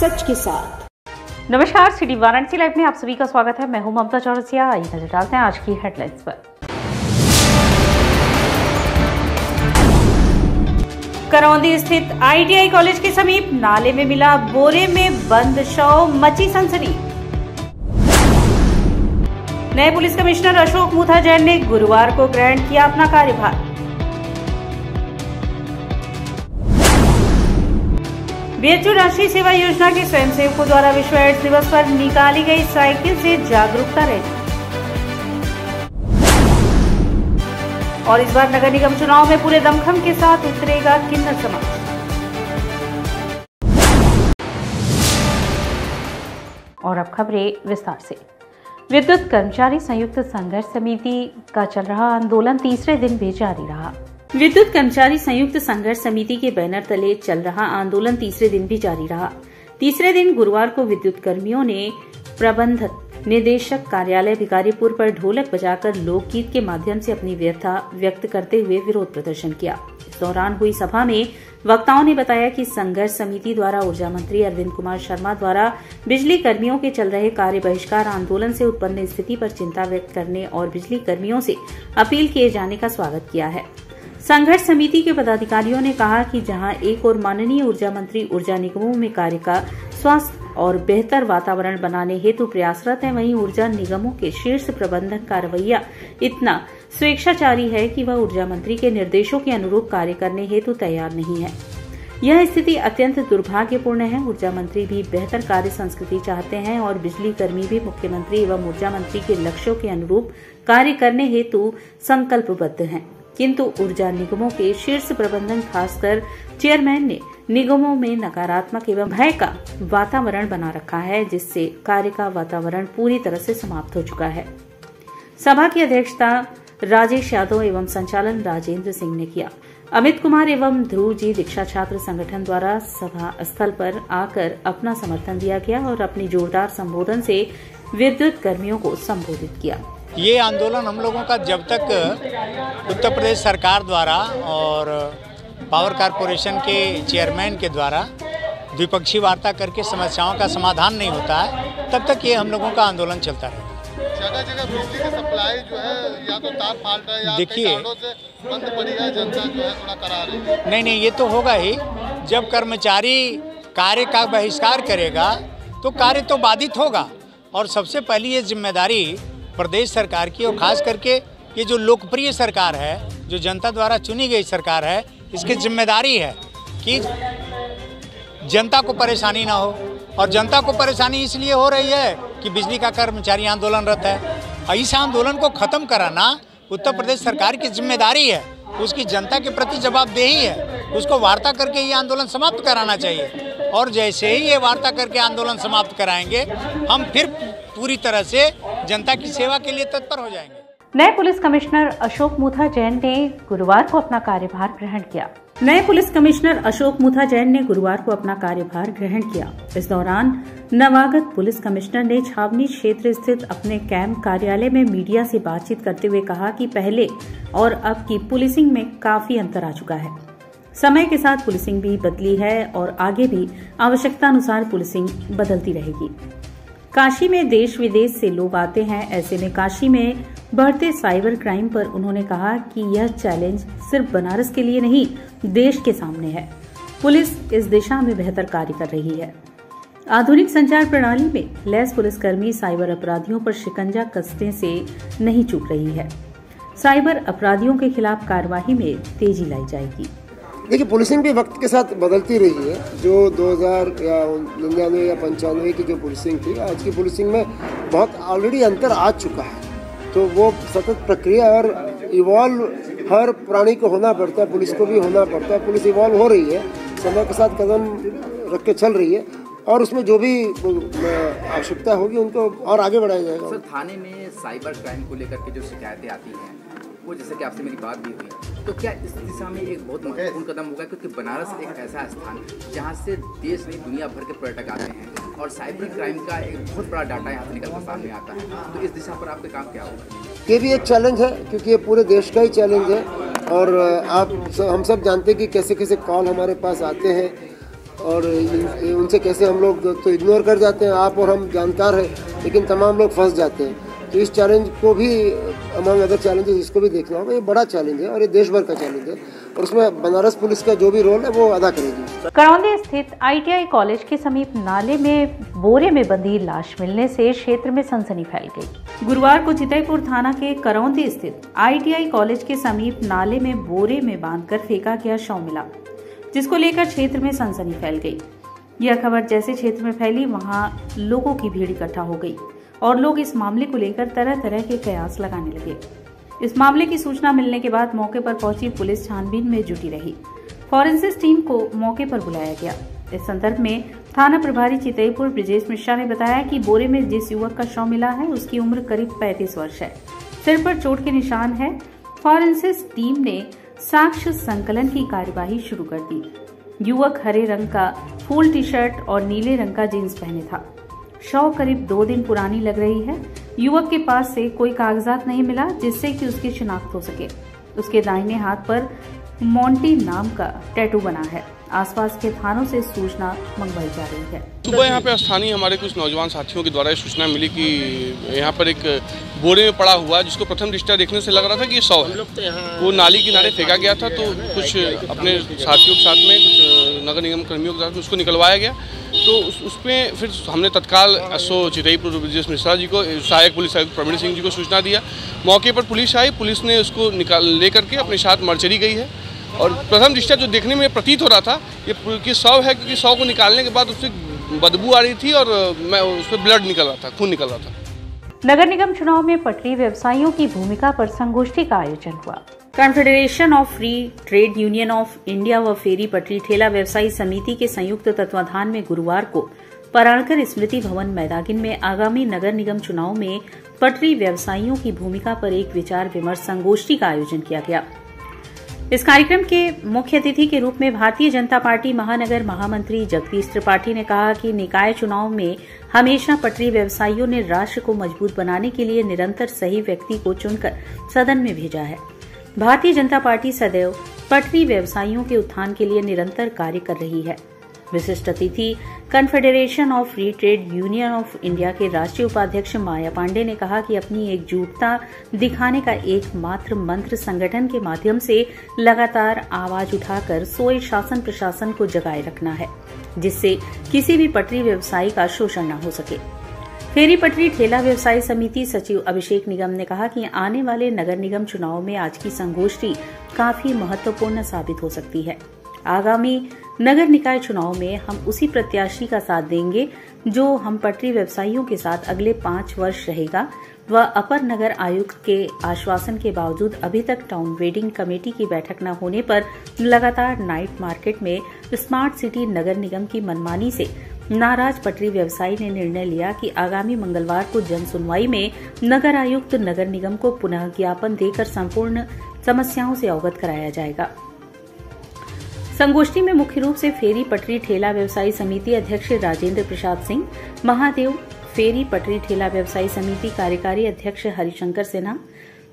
सच के साथ। नमस्कार, सिटी वाराणसी लाइव में आप सभी का स्वागत है। मैं हूँ ममता चौरसिया। आइए नज़र डालते हैं आज की हेडलाइंस पर। करौंदी स्थित आईटीआई कॉलेज के समीप नाले में मिला बोरे में बंद शव, मची सनसनी। नए पुलिस कमिश्नर अशोक मुथा जैन ने गुरुवार को ग्रहण किया अपना कार्यभार। बीएचयू राष्ट्रीय सेवा योजना के स्वयंसेवकों द्वारा विश्व एड्स दिवस पर निकाली गई साइकिल से जागरूकता रैली। और इस बार नगर निगम चुनाव में पूरे दमखम के साथ उतरेगा किन्नर समाज। और अब खबरें विस्तार से। विद्युत कर्मचारी संयुक्त संघर्ष समिति का चल रहा आंदोलन तीसरे दिन भी जारी रहा। विद्युत कर्मचारी संयुक्त संघर्ष समिति के बैनर तले चल रहा आंदोलन तीसरे दिन भी जारी रहा। तीसरे दिन गुरुवार को विद्युत कर्मियों ने प्रबंधक निदेशक कार्यालय भिकारीपुर पर ढोलक बजाकर लोकगीत के माध्यम से अपनी व्यथा व्यक्त करते हुए विरोध प्रदर्शन किया। इस दौरान हुई सभा में वक्ताओं ने बताया कि संघर्ष समिति द्वारा ऊर्जा मंत्री अरविंद कुमार शर्मा द्वारा बिजली कर्मियों के चल रहे कार्य बहिष्कार आंदोलन से उत्पन्न स्थिति पर चिंता व्यक्त करने और बिजली कर्मियों से अपील किए जाने का स्वागत किया है। संघर्ष समिति के पदाधिकारियों ने कहा कि जहाँ एक और माननीय ऊर्जा मंत्री ऊर्जा निगमों में कार्य का स्वास्थ्य और बेहतर वातावरण बनाने हेतु प्रयासरत है, वहीं ऊर्जा निगमों के शीर्ष प्रबंधन का रवैया इतना स्वेच्छाचारी है कि वह ऊर्जा मंत्री के निर्देशों के अनुरूप कार्य करने हेतु तैयार नहीं है। यह स्थिति अत्यंत दुर्भाग्यपूर्ण है। ऊर्जा मंत्री भी बेहतर कार्य संस्कृति चाहते हैं और बिजली कर्मी भी मुख्यमंत्री एवं ऊर्जा मंत्री के लक्ष्यों के अनुरूप कार्य करने हेतु संकल्पबद्ध हैं। किंतु ऊर्जा निगमों के शीर्ष प्रबंधन खासकर चेयरमैन ने निगमों में नकारात्मक एवं भय का वातावरण बना रखा है, जिससे कार्य का वातावरण पूरी तरह से समाप्त हो चुका है। सभा की अध्यक्षता राजेश यादव एवं संचालन राजेंद्र सिंह ने किया। अमित कुमार एवं ध्रुव जी दीक्षा छात्र संगठन द्वारा सभा स्थल पर आकर अपना समर्थन दिया गया और अपनी जोरदार संबोधन से विद्युत कर्मियों को संबोधित किया। ये आंदोलन हम लोगों का जब तक उत्तर प्रदेश सरकार द्वारा और पावर कारपोरेशन के चेयरमैन के द्वारा द्विपक्षीय वार्ता करके समस्याओं का समाधान नहीं होता है तब तक ये हम लोगों का आंदोलन चलता रहेगा जगह जगह बिजली की सप्लाई जो है या तो तार फाल्ट है या देखिए। बंद पड़ी है जनता जो है थोड़ा करा रही है। नहीं नहीं ये तो होगा ही। जब कर्मचारी कार्य का बहिष्कार करेगा तो कार्य तो बाधित होगा। और सबसे पहली ये ज़िम्मेदारी प्रदेश सरकार की और खास करके ये जो लोकप्रिय सरकार है, जो जनता द्वारा चुनी गई सरकार है, इसकी ज़िम्मेदारी है कि जनता को परेशानी ना हो। और जनता को परेशानी इसलिए हो रही है कि बिजली का कर्मचारी आंदोलनरत है। इस आंदोलन को ख़त्म कराना उत्तर प्रदेश सरकार की ज़िम्मेदारी है। उसकी जनता के प्रति जवाबदेही है। उसको वार्ता करके ये आंदोलन समाप्त कराना चाहिए। और जैसे ही ये वार्ता करके आंदोलन समाप्त कराएँगे, हम फिर पूरी तरह से जनता की सेवा के लिए तत्पर हो जाएँगे। नए पुलिस कमिश्नर अशोक मुथा जैन ने गुरुवार को अपना कार्यभार ग्रहण किया। नए पुलिस कमिश्नर अशोक मुथा जैन ने गुरुवार को अपना कार्यभार ग्रहण किया। इस दौरान नवागत पुलिस कमिश्नर ने छावनी क्षेत्र स्थित अपने कैंप कार्यालय में मीडिया से बातचीत करते हुए कहा कि पहले और अब की पुलिसिंग में काफ़ी अंतर आ चुका है। समय के साथ पुलिसिंग भी बदली है और आगे भी आवश्यकता अनुसार पुलिसिंग बदलती रहेगी। काशी में देश विदेश से लोग आते हैं। ऐसे में काशी में बढ़ते साइबर क्राइम पर उन्होंने कहा कि यह चैलेंज सिर्फ़ बनारस के लिए नहीं, देश के सामने है। पुलिस इस दिशा में बेहतर कार्य कर रही है। आधुनिक संचार प्रणाली में लैस पुलिसकर्मी साइबर अपराधियों पर शिकंजा कसने से नहीं चूक रही है। साइबर अपराधियों के खिलाफ कार्यवाही में तेज़ी लाई जाएगी। देखिए, पुलिसिंग भी वक्त के साथ बदलती रही है। जो 2000 या निन्यानवे या पंचानवे की जो पुलिसिंग थी, आज की पुलिसिंग में बहुत ऑलरेडी अंतर आ चुका है। तो वो सतत प्रक्रिया और इवॉल्व हर प्राणी को होना पड़ता है, पुलिस को भी होना पड़ता है। पुलिस इवॉल्व हो रही है, समय के साथ कदम रख के चल रही है और उसमें जो भी आवश्यकता होगी, उनको और आगे बढ़ाया जाएगा। सर, थाने में साइबर क्राइम को लेकर के जो शिकायतें आती हैं वो जैसे कि आपसे मेरी बात भी हुई। तो क्या इस दिशा में एक बहुत महत्वपूर्ण कदम होगा? क्योंकि बनारस एक ऐसा स्थान है जहाँ से देश में दुनिया भर के पर्यटक आते हैं और साइबर क्राइम का एक बहुत बड़ा डाटा यहाँ से निकल कर सामने आता है। तो इस दिशा पर आपके काम क्या होगा? ये भी एक चैलेंज है क्योंकि ये पूरे देश का ही चैलेंज है। और आप हम सब जानते हैं कि कैसे कैसे कॉल हमारे पास आते हैं और उनसे कैसे हम लोग तो इग्नोर कर जाते हैं। आप और हम जानकार हैं लेकिन तमाम लोग फंस जाते हैं। तो इस चैलेंज को भी अमंग अदर चैलेंजेस इसको भी देखना होगा। ये बड़ा चैलेंज है और ये देश भर का चैलेंज है। और उसमें बनारस पुलिस का जो भी रोल है, वो अदा करेगी। करौंदी स्थित आईटीआई कॉलेज के समीप नाले में, बोरे में बंधी लाश मिलने से क्षेत्र में सनसनी फैल गई। गुरुवार को चितईपुर थाना के करौंदी स्थित आईटीआई कॉलेज के समीप नाले में बोरे में बांधकर फेंका गया शव मिला, जिसको लेकर क्षेत्र में सनसनी फैल गई। यह खबर जैसे क्षेत्र में फैली, वहाँ लोगों की भीड़ इकट्ठा हो गई। और लोग इस मामले को लेकर तरह तरह के कयास लगाने लगे। इस मामले की सूचना मिलने के बाद मौके पर पहुँची पुलिस छानबीन में जुटी रही। फॉरेंसिक टीम को मौके पर बुलाया गया। इस संदर्भ में थाना प्रभारी चितईपुर ब्रिजेश मिश्रा ने बताया कि बोरे में जिस युवक का शव मिला है, उसकी उम्र करीब 35 वर्ष है। सिर पर चोट के निशान है। फॉरेंसिक टीम ने साक्ष्य संकलन की कार्यवाही शुरू कर दी। युवक हरे रंग का फुल टी शर्ट और नीले रंग का जीन्स पहने था। शव करीब दो दिन पुरानी लग रही है। युवक के पास से कोई कागजात नहीं मिला, जिससे कि उसकी शिनाख्त हो सके। उसके दाहिने हाथ पर मोंटी नाम का टैटू बना है। आसपास के थानों से सूचना मंगवाई जा रही है। सुबह यहाँ पे स्थानीय हमारे कुछ नौजवान साथियों के द्वारा सूचना मिली कि यहाँ पर एक बोरे में पड़ा हुआ, जिसको प्रथम दृष्टा देखने से लग रहा था कि ये सौ है। वो नाली किनारे फेंका गया था तो कुछ अपने साथियों के साथ में, कुछ नगर निगम कर्मियों के साथ उसको निकलवाया गया। तो उस, उसमें फिर हमने तत्काल एसओ चितईपुर ब्रजेश मिश्रा जी को, सहायक पुलिस आयुक्त प्रवीण सिंह जी को सूचना दिया। मौके पर पुलिस आई, पुलिस ने उसको निकाल ले करके अपने साथ मर्चरी गई है। और प्रथम दृष्टा जो देखने में प्रतीत हो रहा था, ये कि शव है, क्योंकि शव को निकालने के बाद उससे बदबू आ रही थी और मैं उस पर ब्लड निकल रहा था, खून निकल रहा था। नगर निगम चुनाव में पटरी व्यवसायियों की भूमिका पर संगोष्ठी का आयोजन हुआ। Confederation of free trade union of India व फेरी पटरी ठेला व्यवसायी समिति के संयुक्त तत्वाधान में गुरुवार को पराणकर स्मृति भवन मैदागिन में आगामी नगर निगम चुनाव में पटरी व्यवसायियों की भूमिका पर एक विचार विमर्श संगोष्ठी का आयोजन किया गया। इस कार्यक्रम के मुख्य अतिथि के रूप में भारतीय जनता पार्टी महानगर महामंत्री जगदीश त्रिपाठी ने कहा कि निकाय चुनाव में हमेशा पटरी व्यवसायियों ने राष्ट्र को मज़बूत बनाने के लिए निरंतर सही व्यक्ति को चुनकर सदन में भेजा है। भारतीय जनता पार्टी सदैव पटरी व्यवसायियों के उत्थान के लिए निरंतर कार्य कर रही है। विशिष्ट अतिथि confederation of free trade union of India के राष्ट्रीय उपाध्यक्ष माया पांडे ने कहा कि अपनी एकजुटता दिखाने का एकमात्र मंत्र संगठन के माध्यम से लगातार आवाज़ उठाकर सोए शासन प्रशासन को जगाए रखना है, जिससे किसी भी पटरी व्यवसायी का शोषण न हो सके। फेरी पटरी ठेला व्यवसायी समिति सचिव अभिषेक निगम ने कहा कि आने वाले नगर निगम चुनाव में आज की संगोष्ठी काफ़ी महत्वपूर्ण साबित हो सकती है। आगामी नगर निकाय चुनाव में हम उसी प्रत्याशी का साथ देंगे जो हम पटरी व्यवसायियों के साथ अगले पाँच वर्ष रहेगा। व अपर नगर आयुक्त के आश्वासन के बावजूद अभी तक टाउन वेडिंग कमेटी की बैठक न होने पर लगातार नाइट मार्केट में स्मार्ट सिटी नगर निगम की मनमानी से नाराज़ पटरी व्यवसायी ने निर्णय लिया कि आगामी मंगलवार को जन सुनवाई में नगर आयुक्त, नगर निगम को पुनः ज्ञापन देकर संपूर्ण समस्याओं से अवगत कराया जाएगा। संगोष्ठी में मुख्य रूप से फेरी पटरी ठेला व्यवसायी समिति अध्यक्ष राजेंद्र प्रसाद सिंह, महादेव फेरी पटरी ठेला व्यवसायी समिति कार्यकारी अध्यक्ष हरिशंकर सिन्हा,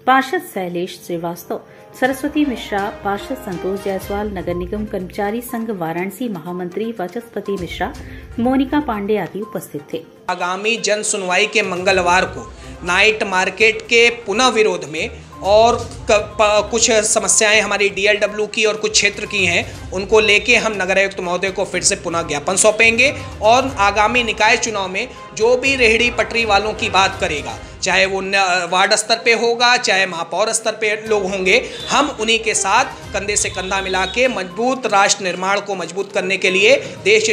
पार्षद शैलेश श्रीवास्तव सरस्वती मिश्रा, पार्षद संतोष जायसवाल, नगर निगम कर्मचारी संघ, वाराणसी महामंत्री वाचस्पति मिश्रा, मोनिका पांडे आदि उपस्थित थे। आगामी जन सुनवाई के मंगलवार को नाइट मार्केट के पुनः विरोध में और कुछ समस्याएँ हमारी डीएलडब्ल्यू की और कुछ क्षेत्र की हैं, उनको लेके हम नगर आयुक्त महोदय को फिर से पुनः ज्ञापन सौंपेंगे और आगामी निकाय चुनाव में जो भी रेहड़ी पटरी वालों की बात करेगा, चाहे वो वार्ड स्तर पे होगा, चाहे महापौर स्तर पे लोग होंगे, हम उन्हीं के साथ कंधे से कंधा मिला के मज़बूत राष्ट्र निर्माण को मज़बूत करने के लिए देश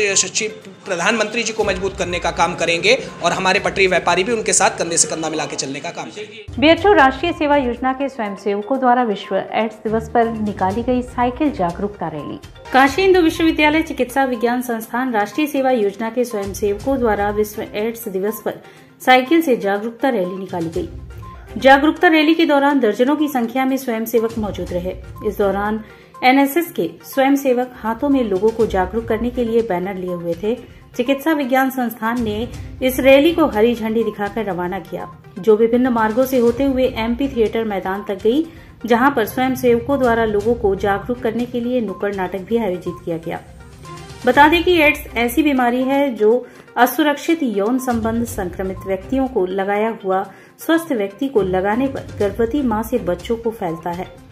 प्रधानमंत्री जी को मज़बूत करने का काम करेंगे और हमारे पटरी व्यापारी भी उनके साथ कंधे से कंधा मिला के चलने का काम करेंगे। राष्ट्रीय सेवा योजना के स्वयंसेवकों द्वारा विश्व एड्स दिवस पर निकाली गई साइकिल जागरूकता रैली। काशी हिंदू विश्वविद्यालय चिकित्सा विज्ञान संस्थान राष्ट्रीय सेवा योजना के स्वयंसेवकों द्वारा विश्व एड्स दिवस पर साइकिल से जागरूकता रैली निकाली गई। जागरूकता रैली के दौरान दर्जनों की संख्या में स्वयंसेवक मौजूद रहे। इस दौरान एनएसएस के स्वयंसेवक हाथों में लोगों को जागरूक करने के लिए बैनर लिए हुए थे। चिकित्सा विज्ञान संस्थान ने इस रैली को हरी झंडी दिखाकर रवाना किया, जो विभिन्न मार्गों से होते हुए एमपी थिएटर मैदान तक गई, जहाँ पर स्वयंसेवकों द्वारा लोगों को जागरूक करने के लिए नुक्कड़ नाटक भी आयोजित किया गया। बता दें कि एड्स ऐसी बीमारी है जो असुरक्षित यौन संबंध संक्रमित व्यक्तियों को लगाया हुआ, स्वस्थ व्यक्ति को लगाने पर गर्भवती माँ से बच्चों को फैलता है।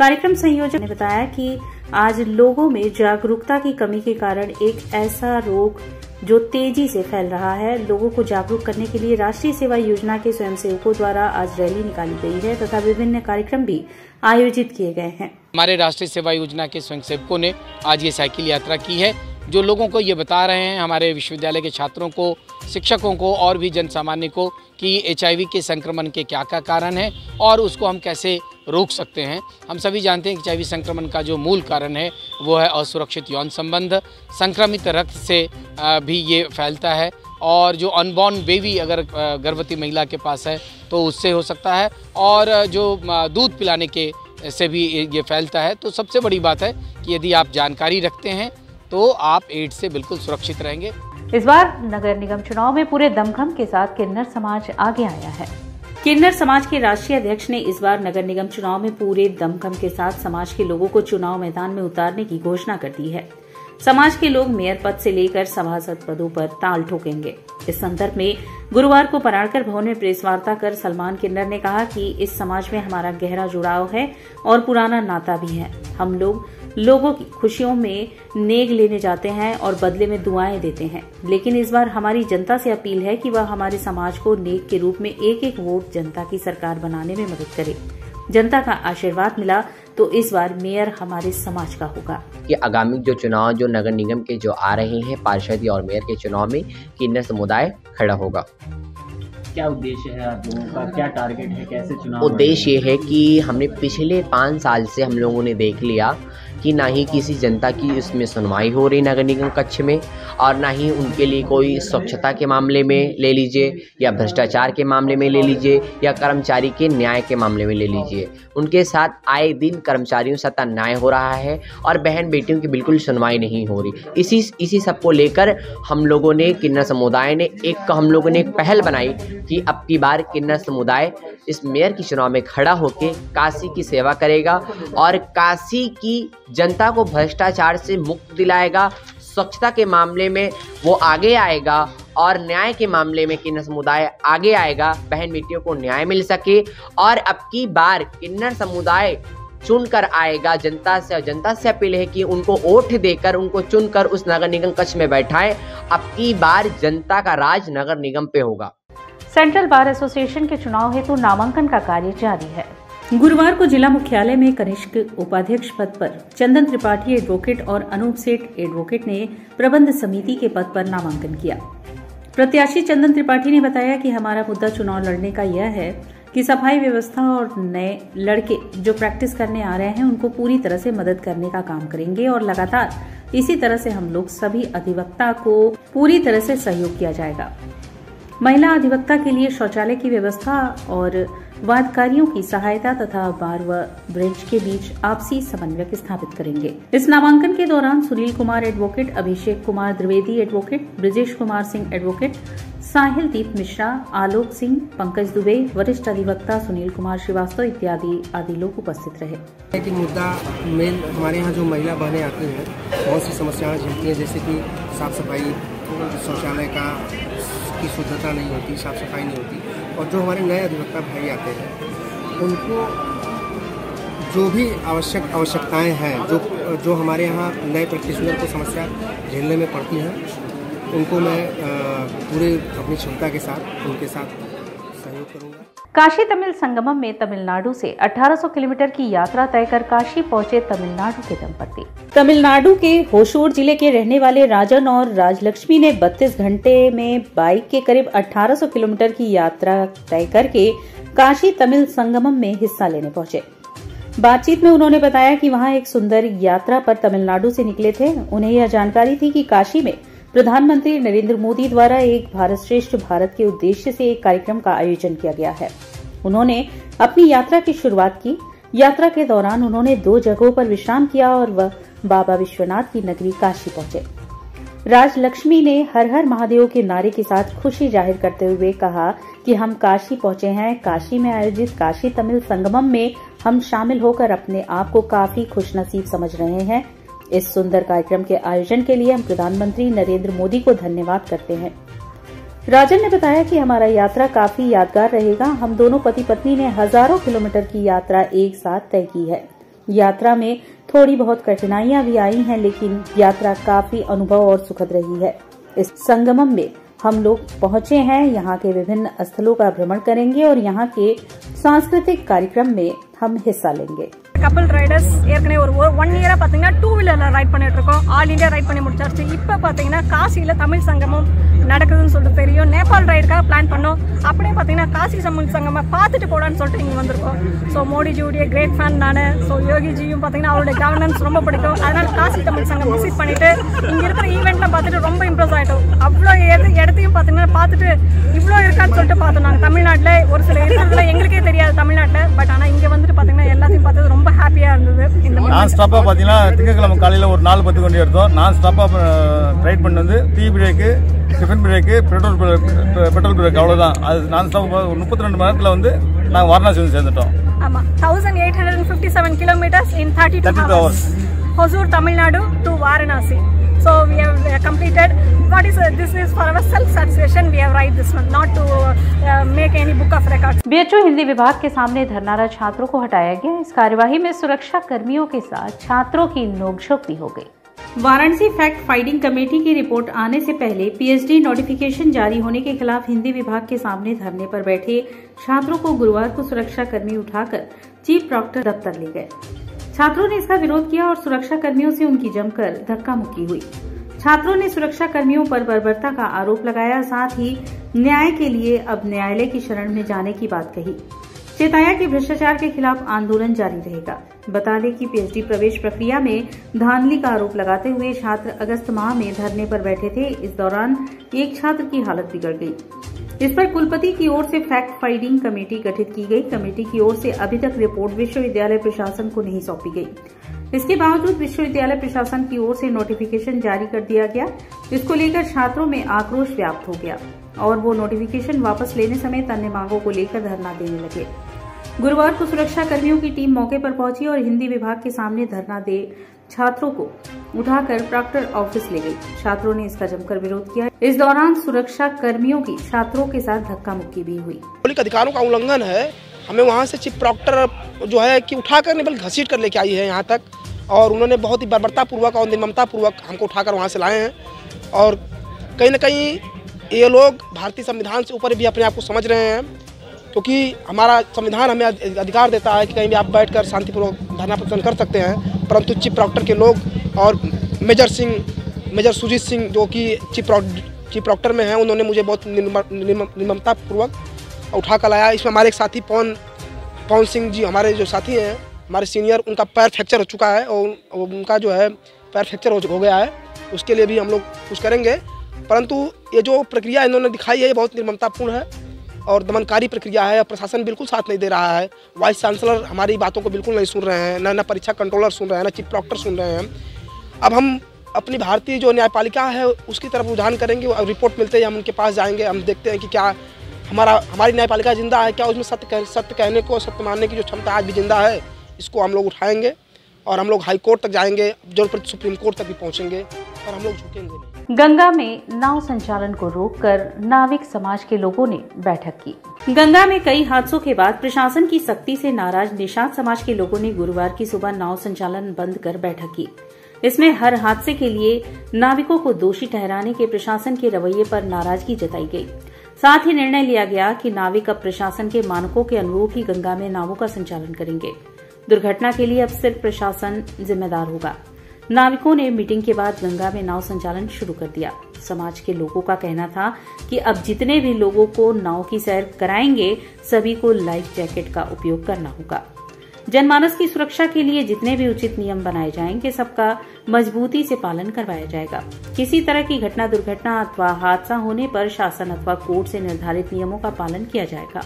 कार्यक्रम संयोजक ने बताया कि आज लोगों में जागरूकता की कमी के कारण एक ऐसा रोग जो तेज़ी से फैल रहा है, लोगों को जागरूक करने के लिए राष्ट्रीय सेवा योजना के स्वयंसेवकों द्वारा आज रैली निकाली गई है तथा विभिन्न कार्यक्रम भी आयोजित किए गए हैं। हमारे राष्ट्रीय सेवा योजना के स्वयंसेवकों ने आज ये साइकिल यात्रा की है। जो लोगों को ये बता रहे हैं, हमारे विश्वविद्यालय के छात्रों को, शिक्षकों को, और भी जन सामान्य को कि एचआईवी के संक्रमण के क्या क्या कारण हैं और उसको हम कैसे रोक सकते हैं। हम सभी जानते हैं कि एच संक्रमण का जो मूल कारण है, वो है असुरक्षित यौन संबंध। संक्रमित रक्त से भी ये फैलता है और जो अनबॉर्न बेबी अगर गर्भवती महिला के पास है तो उससे हो सकता है और जो दूध पिलाने के, से भी ये फैलता है। तो सबसे बड़ी बात है कि यदि आप जानकारी रखते हैं तो आप एड्स से बिल्कुल सुरक्षित रहेंगे। इस बार नगर निगम चुनाव में पूरे दमखम के साथ किन्नर समाज आगे आया है। किन्नर समाज के राष्ट्रीय अध्यक्ष ने इस बार नगर निगम चुनाव में पूरे दमखम के साथ समाज के लोगों को चुनाव मैदान में उतारने की घोषणा कर दी है। समाज के लोग मेयर पद से लेकर सभासद पदों पर ताल ठोकेंगे। इस संदर्भ में गुरुवार को पराड़कर भवन में प्रेस वार्ता कर सलमान किन्नर ने कहा कि इस समाज में हमारा गहरा जुड़ाव है और पुराना नाता भी है। हम लोग लोगों की खुशियों में नेग लेने जाते हैं और बदले में दुआएँ देते हैं। लेकिन इस बार हमारी जनता से अपील है कि वह हमारे समाज को नेग के रूप में एक एक वोट जनता की सरकार बनाने में मदद करे। जनता का आशीर्वाद मिला तो इस बार मेयर हमारे समाज का होगा। कि आगामी जो चुनाव जो नगर निगम के जो आ रहे हैं पार्षद और मेयर के चुनाव में किन्नर समुदाय खड़ा होगा। क्या उद्देश्य है आप लोगों का? क्या टारगेट है? कैसे चुनाव उद्देश्य ये है कि हमने पिछले पाँच साल से हम लोगों ने देख लिया कि ना ही किसी जनता की इसमें सुनवाई हो रही नगर निगम कक्ष में, और ना ही उनके लिए कोई स्वच्छता के मामले में ले लीजिए, या भ्रष्टाचार के मामले में ले लीजिए, या कर्मचारी के न्याय के मामले में ले लीजिए। उनके साथ आए दिन कर्मचारियों से अन्याय हो रहा है, और बहन बेटियों की बिल्कुल सुनवाई नहीं हो रही। इसी इसी सबको लेकर हम लोगों ने किन्नर समुदाय ने एक, हम लोगों ने एक पहल बनाई कि अब की बार किन्नर समुदाय इस मेयर की चुनाव में खड़ा होकर काशी की सेवा करेगा और काशी की जनता को भ्रष्टाचार से मुक्त दिलाएगा, स्वच्छता के मामले में वो आगे आएगा और न्याय के मामले में किन्नर समुदाय आगे आएगा, बहन बेटियों को न्याय मिल सके और अब की बार किन्नर समुदाय चुनकर आएगा, जनता से और जनता से अपील है कि उनको वोट देकर, उनको चुनकर उस नगर निगम कक्ष में बैठाएँ। अब की बार जनता का राज नगर निगम पे होगा। सेंट्रल बार एसोसिएशन के चुनाव हेतु तो नामांकन का कार्य जारी है। गुरुवार को जिला मुख्यालय में कनिष्क उपाध्यक्ष पद पर चंदन त्रिपाठी एडवोकेट और अनूप सेठ एडवोकेट ने प्रबंध समिति के पद पर नामांकन किया। प्रत्याशी चंदन त्रिपाठी ने बताया कि हमारा मुद्दा चुनाव लड़ने का यह है कि सफ़ाई व्यवस्था और नए लड़के जो प्रैक्टिस करने आ रहे हैं, उनको पूरी तरह से मदद करने का काम करेंगे और लगातार इसी तरह से हम लोग सभी अधिवक्ता को पूरी तरह से सहयोग किया जाएगा। महिला अधिवक्ता के लिए शौचालय की व्यवस्था और वादकारियों की सहायता तथा बार व ब्रिज के बीच आपसी समन्वय स्थापित करेंगे। इस नामांकन के दौरान Sunil Kumar advocate, Abhishek Kumar Dwivedi advocate, Brijesh Kumar Singh advocate, Sahil Deep Mishra, Alok Singh, Pankaj Dubey, वरिष्ठ अधिवक्ता सुनील कुमार श्रीवास्तव इत्यादि आदि लोग उपस्थित रहे। मुद्दा मेन हमारे यहाँ जो महिला बहनें आती हैं, बहुत सी समस्याएँ झेलती हैं, जैसे कि साफ़ सफ़ाई, शौचालय का की शुद्धता नहीं होती, साफ़ सफ़ाई नहीं होती और जो हमारे नए अधिवक्ता भाई आते हैं, उनको जो भी आवश्यक आवश्यकताएँ हैं, जो जो हमारे यहाँ नए प्रैक्टिशनर को समस्या झेलने में पड़ती हैं, उनको मैं पूरे अपनी क्षमता के साथ, उनके साथ काशी तमिल संगमम में तमिलनाडु से 1800 किलोमीटर की यात्रा तय कर काशी पहुँचे तमिलनाडु के दंपति तमिलनाडु के होशूर ज़िले के रहने वाले राजन और राजलक्ष्मी ने 32 घंटे में बाइक के करीब 1800 किलोमीटर की यात्रा तय करके काशी तमिल संगमम में हिस्सा लेने पहुँचे। बातचीत में उन्होंने बताया कि वहाँ एक सुंदर यात्रा पर तमिलनाडु से निकले थे। उन्हें यह जानकारी थी कि काशी में प्रधानमंत्री नरेंद्र मोदी द्वारा एक भारत श्रेष्ठ भारत के उद्देश्य से एक कार्यक्रम का आयोजन किया गया है। उन्होंने अपनी यात्रा की शुरुआत की। यात्रा के दौरान उन्होंने दो जगहों पर विश्राम किया और वह बाबा विश्वनाथ की नगरी काशी पहुँचे। राजलक्ष्मी ने हर हर महादेव के नारे के साथ खुशी ज़ाहिर करते हुए कहा कि हम काशी पहुँचे हैं। काशी में आयोजित काशी तमिल संगमम में हम शामिल होकर अपने आप को काफ़ी खुशनसीब समझ रहे हैं। इस सुंदर कार्यक्रम के आयोजन के लिए हम प्रधानमंत्री नरेंद्र मोदी को धन्यवाद करते हैं। राजन ने बताया कि हमारा यात्रा काफ़ी यादगार रहेगा। हम दोनों पति पत्नी ने हज़ारों किलोमीटर की यात्रा एक साथ तय की है। यात्रा में थोड़ी बहुत कठिनाइयाँ भी आई हैं, लेकिन यात्रा काफ़ी अनुभव और सुखद रही है। इस संगमम में हम लोग पहुँचे हैं। यहाँ के विभिन्न स्थलों का भ्रमण करेंगे और यहाँ के सांस्कृतिक कार्यक्रम में हम हिस्सा लेंगे। கப்பல் ரைடர்ஸ் ஏற்கனவே ஒரு ஒன் இயராக பார்த்தீங்கன்னா டூ வீலரில் ரைட் பண்ணிட்டு இருக்கோம் ஆல் இந்தியா ரைட் பண்ணி முடிச்சாச்சு. இப்போ பார்த்தீங்கன்னா காசியில் தமிழ் சங்கமம் நடக்குதுன்னு சொல்லிட்டு தெரியும். நேபாள் ரைடுக்காக பிளான் பண்ணோம். அப்படியே பார்த்தீங்கன்னா காசி தமிழ் சங்கமம் பார்த்துட்டு போடான்னு சொல்லிட்டு இங்கே வந்திருக்கோம். ஸோ மோடிஜியுடைய கிரேட் ஃபேன் நான். ஸோ யோகிஜியும் பார்த்தீங்கன்னா அவருடைய கவர்னன்ஸ் ரொம்ப பிடிக்கும். அதனால் காசி தமிழ் சங்கம் விசிட் பண்ணிட்டு இங்கே இருக்கிற ஈவெண்ட்லாம் பார்த்துட்டு ரொம்ப இம்ப்ரெஸ் ஆகிட்டோம் அவ்வளோ எது இடத்தையும் பார்த்தீங்கன்னா பார்த்துட்டு இவ்வளோ இருக்கான்னு சொல்லிட்டு பார்த்தோம் நாங்கள் தமிழ்நாட்டில் ஒரு சில இருக்கிறதுல எங்களுக்கே தெரியாது தமிழ்நாட்டில். பட் ஆனால் இங்கே வந்துட்டு பார்த்தீங்கன்னா எல்லாத்தையும் பார்த்தது ரொம்ப ஹாப்பியாக இருந்தது. நான் ஸ்டாப்பாக பார்த்தீங்கன்னா திங்கட்கிழமை காலையில் ஒரு நாலு பத்து வண்டி எடுத்தோம். நான் ஸ்டாப்பாக ரைட் பண்ணி வந்து tea break tiffin break petrol break petrol break அவ்வளோதான் அது நான் ஸ்டாப் ஒரு முப்பத்தி ரெண்டு மணி நேரத்தில் வந்து நாங்கள் வாரணாசி வந்து சேர்ந்துட்டோம். ஆமாம் thousand eight hundred fifty seven kilometres in thirty two 32 hours Hosur Tamil Nadu to Varanasi. So we have uh, completed. What is uh, this is for our self satisfaction. We have write this one, not to uh, make any book of records. BHU Hindi विभाग के सामने धरनारा छात्रों को हटाया गया इस कार्यवाही में सुरक्षा कर्मियों के साथ छात्रों की नोकझोंक भी हो गई वाराणसी फैक्ट फाइंडिंग कमेटी की रिपोर्ट आने से पहले पीएचडी नोटिफिकेशन जारी होने के खिलाफ हिंदी विभाग के सामने धरने पर बैठे छात्रों को गुरुवार को सुरक्षा कर्मी उठाकर चीफ प्रॉक्टर दफ्तर ले गए छात्रों ने इसका विरोध किया और सुरक्षा कर्मियों से उनकी जमकर धक्का मुक्की हुई। छात्रों ने सुरक्षा कर्मियों पर बर्बरता का आरोप लगाया, साथ ही न्याय के लिए अब न्यायालय की शरण में जाने की बात कही। चेताया कि भ्रष्टाचार के खिलाफ आंदोलन जारी रहेगा। बता दें कि पीएचडी प्रवेश प्रक्रिया में धांधली का आरोप लगाते हुए छात्र अगस्त माह में धरने पर बैठे थे। इस दौरान एक छात्र की हालत बिगड़ गई। इस पर कुलपति की ओर से फैक्ट फाइंडिंग कमेटी गठित की गई। कमेटी की ओर से अभी तक रिपोर्ट विश्वविद्यालय प्रशासन को नहीं सौंपी गई। इसके बावजूद विश्वविद्यालय प्रशासन की ओर से नोटिफिकेशन जारी कर दिया गया। इसको लेकर छात्रों में आक्रोश व्याप्त हो गया और वो नोटिफिकेशन वापस लेने समेत अन्य मांगों को लेकर धरना देने लगे। गुरुवार को सुरक्षा कर्मियों की टीम मौके पर पहुँची और हिंदी विभाग के सामने धरना दे छात्रों को उठाकर प्रॉक्टर ऑफ़िस ले गई। छात्रों ने इसका जमकर विरोध किया। इस दौरान सुरक्षा कर्मियों की छात्रों के साथ धक्का मुक्की भी हुई। मौलिक अधिकारों का उल्लंघन है। हमें वहाँ से चीफ प्रॉक्टर जो है कि उठा कर नहीं बल्कि घसीट कर लेके आई है यहाँ तक। और उन्होंने बहुत ही बर्बरता पूर्वक और निर्ममता पूर्वक हमको उठाकर वहाँ से लाए हैं। और कहीं ना कहीं ये लोग भारतीय संविधान से ऊपर भी अपने आप को समझ रहे हैं। क्योंकि हमारा संविधान हमें अधिकार देता है कि कहीं भी आप बैठकर शांतिपूर्वक धरना प्रदर्शन कर सकते हैं, परंतु चीफ प्रॉक्टर के लोग और मेजर सिंह, मेजर सुजीत सिंह जो कि चीफ चीफ प्रॉक्टर में हैं, उन्होंने मुझे बहुत निर्ममता पूर्वक उठा कर लाया। इसमें हमारे एक साथी पवन पवन सिंह जी, हमारे जो साथी हैं, हमारे सीनियर, उनका पैर फ्रैक्चर हो चुका है और उनका जो है पैर फ्रैक्चर हो गया है। उसके लिए भी हम लोग कुछ करेंगे। परंतु ये जो प्रक्रिया इन्होंने दिखाई है, ये बहुत निर्ममतापूर्ण है। और दमनकारी प्रक्रिया है प्रशासन बिल्कुल साथ नहीं दे रहा है। वाइस चांसलर हमारी बातों को बिल्कुल नहीं सुन रहे हैं न न परीक्षा कंट्रोलर सुन रहे हैं न चीफ प्रॉक्टर सुन रहे हैं। अब हम अपनी भारतीय जो न्यायपालिका है उसकी तरफ़ रुझान करेंगे और रिपोर्ट मिलते ही हम उनके पास जाएँगे हम देखते हैं कि क्या हमारा हमारी न्यायपालिका ज़िंदा है क्या उसमें सत्य कह, सत्य कहने को सत्य मानने की जो क्षमता आज भी ज़िंदा है इसको हम लोग उठाएँगे और हम लोग हाई कोर्ट तक जाएँगे ज़रूरत सुप्रीम कोर्ट तक भी पहुँचेंगे और हम लोग झुकेंगे नहीं। गंगा में नाव संचालन को रोककर नाविक समाज के लोगों ने बैठक की। गंगा में कई हादसों के बाद प्रशासन की सख्ती से नाराज़ निषाद समाज के लोगों ने गुरुवार की सुबह नाव संचालन बंद कर बैठक की। इसमें हर हादसे के लिए नाविकों को दोषी ठहराने के प्रशासन के रवैये पर नाराज़गी जताई गई। साथ ही निर्णय लिया गया कि नाविक अब प्रशासन के मानकों के अनुरूप ही गंगा में नावों का संचालन करेंगे। दुर्घटना के लिए अब सिर्फ़ प्रशासन जिम्मेदार होगा। नाविकों ने मीटिंग के बाद गंगा में नाव संचालन शुरू कर दिया। समाज के लोगों का कहना था कि अब जितने भी लोगों को नाव की सैर कराएँगे, सभी को लाइफ जैकेट का उपयोग करना होगा। जनमानस की सुरक्षा के लिए जितने भी उचित नियम बनाए जाएँगे, सबका मजबूती से पालन करवाया जाएगा। किसी तरह की घटना, दुर्घटना अथवा हादसा होने पर शासन अथवा कोर्ट से निर्धारित नियमों का पालन किया जाएगा।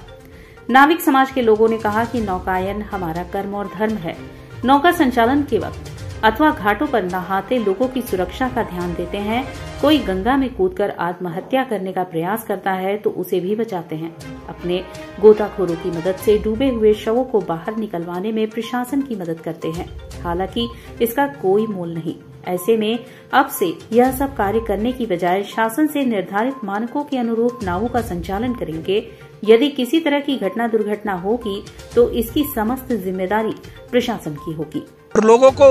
नाविक समाज के लोगों ने कहा कि नौकायन हमारा कर्म और धर्म है। नौका संचालन के वक्त अथवा घाटों पर नहाते लोगों की सुरक्षा का ध्यान देते हैं। कोई गंगा में कूदकर आत्महत्या करने का प्रयास करता है तो उसे भी बचाते हैं। अपने गोताखोरों की मदद से डूबे हुए शवों को बाहर निकलवाने में प्रशासन की मदद करते हैं। हालाँकि इसका कोई मोल नहीं। ऐसे में अब से यह सब कार्य करने की बजाय शासन से निर्धारित मानकों के अनुरूप नावों का संचालन करेंगे। यदि किसी तरह की घटना दुर्घटना होगी तो इसकी समस्त ज़िम्मेदारी प्रशासन की होगी। और लोगों को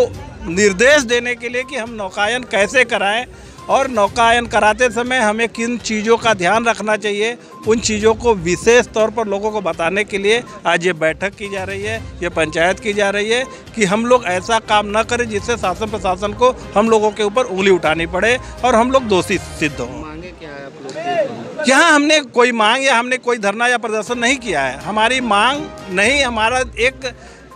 निर्देश देने के लिए कि हम नौकायन कैसे कराएँ और नौकायन कराते समय हमें किन चीज़ों का ध्यान रखना चाहिए उन चीज़ों को विशेष तौर पर लोगों को बताने के लिए आज ये बैठक की जा रही है ये पंचायत की जा रही है कि हम लोग ऐसा काम न करें जिससे शासन प्रशासन को हम लोगों के ऊपर उंगली उठानी पड़े और हम लोग दोषी सिद्ध हों। यहाँ हमने कोई मांग या हमने कोई धरना या प्रदर्शन नहीं किया है। हमारी मांग नहीं हमारा एक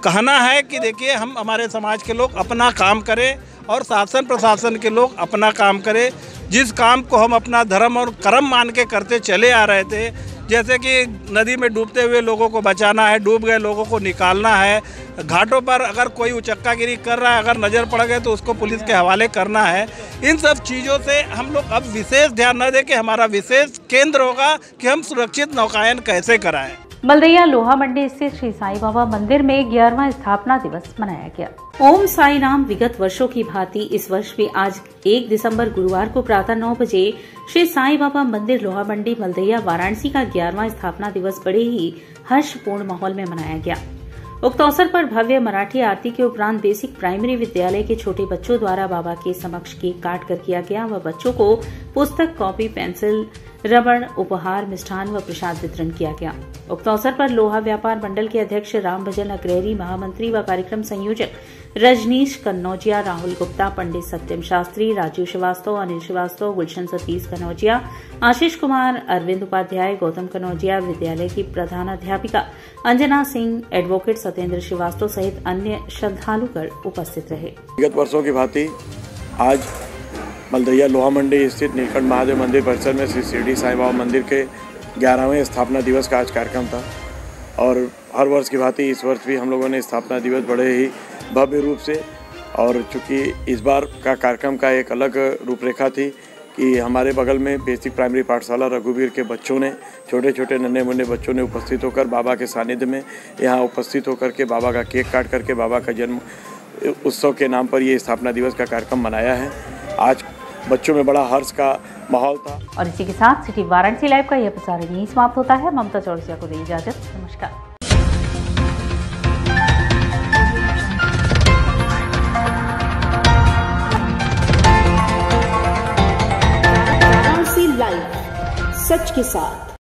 कहना है कि देखिए, हम हमारे समाज के लोग अपना काम करें और शासन प्रशासन के लोग अपना काम करें। जिस काम को हम अपना धर्म और कर्म मान के करते चले आ रहे थे, जैसे कि नदी में डूबते हुए लोगों को बचाना है, डूब गए लोगों को निकालना है, घाटों पर अगर कोई उचक्कागिरी कर रहा है, अगर नज़र पड़ गए तो उसको पुलिस के हवाले करना है। इन सब चीज़ों से हम लोग अब विशेष ध्यान न दें कि हमारा विशेष केंद्र होगा कि हम सुरक्षित नौकायन कैसे कराएँ। मलदैया लोहा मंडी स्थित श्री साईं बाबा मंदिर में ग्यारहवा स्थापना दिवस मनाया गया। ओम साई राम, विगत वर्षों की भांति इस वर्ष भी आज 1 दिसंबर गुरुवार को प्रातः नौ बजे श्री साईं बाबा मंदिर लोहा मंडी मलदैया वाराणसी का ग्यारहवा स्थापना दिवस बड़े ही हर्षपूर्ण माहौल में मनाया गया। उक्त अवसर पर भव्य मराठी आरती के उपरांत बेसिक प्राइमरी विद्यालय के छोटे बच्चों द्वारा बाबा के समक्ष केक काट कर किया गया व बच्चों को पुस्तक, कॉपी, पेंसिल रबड़, उपहार, मिष्ठान व प्रसाद वितरण किया गया। उक्त अवसर पर लोहा व्यापार मंडल के अध्यक्ष राम भजन अग्रहरी, महामंत्री व कार्यक्रम संयोजक रजनीश कन्नौजिया, राहुल गुप्ता, पंडित सत्यम शास्त्री, राजीव श्रीवास्तव, अनिल श्रीवास्तव, गुलशन सतीश कन्नौजिया, आशीष कुमार, अरविंद उपाध्याय, गौतम कन्नौजिया, विद्यालय की प्रधानाध्यापिका अंजना सिंह, एडवोकेट सत्येंद्र श्रीवास्तव सहित अन्य श्रद्धालुगण उपस्थित रहे। विगत वर्षों की भांति आज मलदैया लोहा मंडी स्थित नीलकंठ महादेव मंदिर परिसर में श्री शिरडी साई बाबा मंदिर के ग्यारहवें स्थापना दिवस का आज कार्यक्रम था। और हर वर्ष की भांति इस वर्ष भी हम लोगों ने स्थापना दिवस बड़े ही भव्य रूप से और चूँकि इस बार का कार्यक्रम का एक अलग रूपरेखा थी कि हमारे बगल में बेसिक प्राइमरी पाठशाला रघुवीर के बच्चों ने छोटे छोटे नन्हे मुन्ने बच्चों ने उपस्थित होकर बाबा के सानिध्य में यहाँ उपस्थित होकर के बाबा का केक काट करके बाबा का जन्म उत्सव के नाम पर ये स्थापना दिवस का कार्यक्रम मनाया है। आज बच्चों में बड़ा हर्ष का माहौल था। और इसी के साथ सिटी वाराणसी लाइव का यह प्रसारण यही समाप्त होता है। ममता चौरसिया को दी इजाज़त। नमस्कार। लाइव सच के साथ।